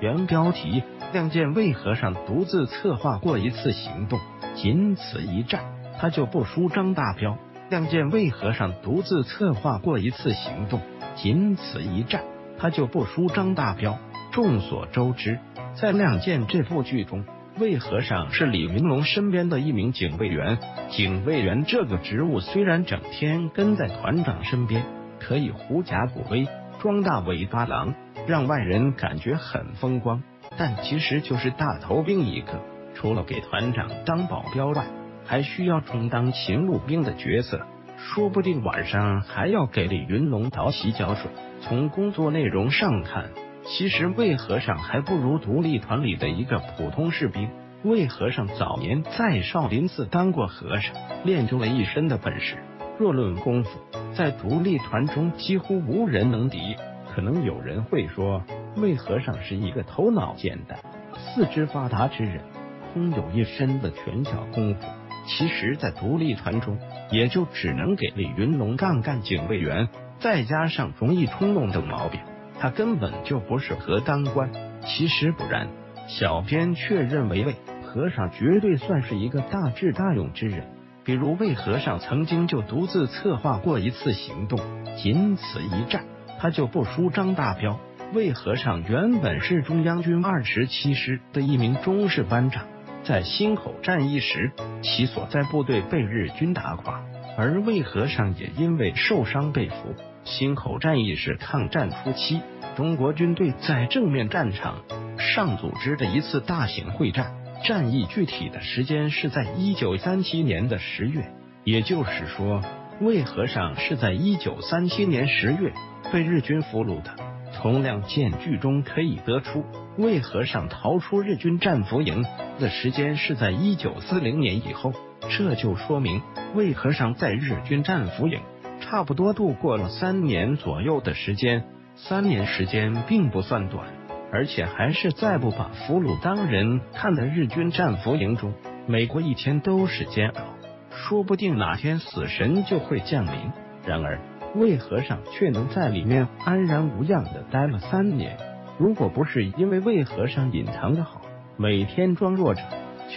原标题：亮剑魏和尚独自策划过一次行动，仅此一战，他就不输张大彪。亮剑魏和尚独自策划过一次行动，仅此一战，他就不输张大彪。众所周知，在《亮剑》这部剧中，魏和尚是李云龙身边的一名警卫员。警卫员这个职务虽然整天跟在团长身边，可以狐假虎威。装大尾巴狼，让外人感觉很风光，但其实就是大头兵一个。除了给团长当保镖外，还需要充当勤务兵的角色，说不定晚上还要给李云龙倒洗脚水。从工作内容上看，其实魏和尚还不如独立团里的一个普通士兵。魏和尚早年在少林寺当过和尚，练就了一身的本事。若论功夫，在独立团中几乎无人能敌。可能有人会说，魏和尚是一个头脑简单、四肢发达之人，空有一身的拳脚功夫。其实，在独立团中，也就只能给李云龙干干警卫员，再加上容易冲动等毛病，他根本就不适合当官。其实不然，小编却认为魏和尚绝对算是一个大智大勇之人。比如魏和尚曾经就独自策划过一次行动，仅此一战，他就不输张大彪。魏和尚原本是中央军二十七师的一名中士班长，在忻口战役时，其所在部队被日军打垮，而魏和尚也因为受伤被俘。忻口战役是抗战初期，中国军队在正面战场上组织的一次大型会战。战役具体的时间是在一九三七年的十月，也就是说，魏和尚是在一九三七年十月被日军俘虏的。从亮剑剧中可以得出，魏和尚逃出日军战俘营的时间是在一九四零年以后，这就说明魏和尚在日军战俘营差不多度过了三年左右的时间。三年时间并不算短。而且还是在不把俘虏当人看的日军战俘营中，每过一天都是煎熬，说不定哪天死神就会降临。然而，魏和尚却能在里面安然无恙的待了三年。如果不是因为魏和尚隐藏的好，每天装弱者，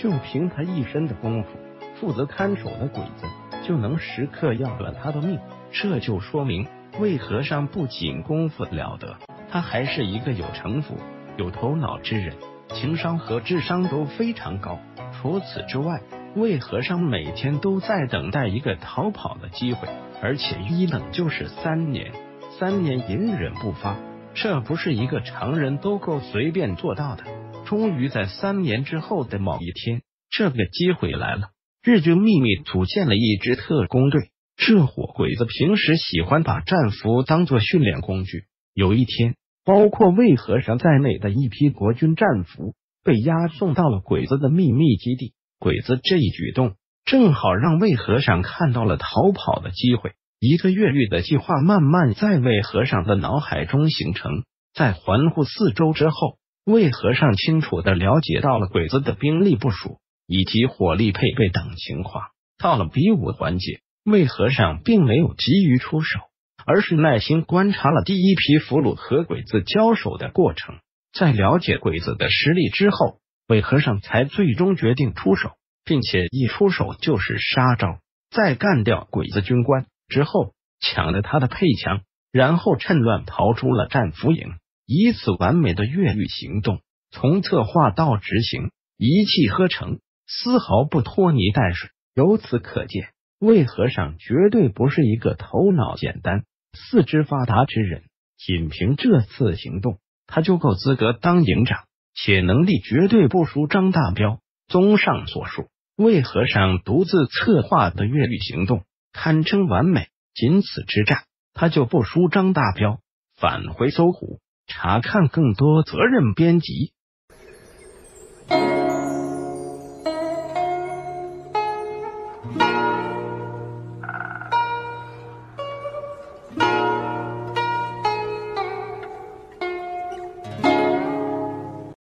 就凭他一身的功夫，负责看守的鬼子就能时刻要了他的命。这就说明魏和尚不仅功夫了得。他还是一个有城府、有头脑之人，情商和智商都非常高。除此之外，魏和尚每天都在等待一个逃跑的机会，而且一等就是三年，三年隐忍不发，这不是一个常人都够随便做到的。终于在三年之后的某一天，这个机会来了。日军秘密组建了一支特工队，这伙鬼子平时喜欢把战俘当做训练工具。有一天，包括魏和尚在内的一批国军战俘被押送到了鬼子的秘密基地。鬼子这一举动，正好让魏和尚看到了逃跑的机会。一个越狱的计划慢慢在魏和尚的脑海中形成。在环顾四周之后，魏和尚清楚的了解到了鬼子的兵力部署以及火力配备等情况。到了比武环节，魏和尚并没有急于出手。而是耐心观察了第一批俘虏和鬼子交手的过程，在了解鬼子的实力之后，魏和尚才最终决定出手，并且一出手就是杀招。在干掉鬼子军官之后，抢了他的配枪，然后趁乱逃出了战俘营。以此完美的越狱行动，从策划到执行一气呵成，丝毫不拖泥带水。由此可见，魏和尚绝对不是一个头脑简单。四肢发达之人，仅凭这次行动，他就够资格当营长，且能力绝对不输张大彪综上所述魏和尚独自策划的越狱行动堪称完美仅此之战他就不输张大彪返回搜狐查看更多责任编辑。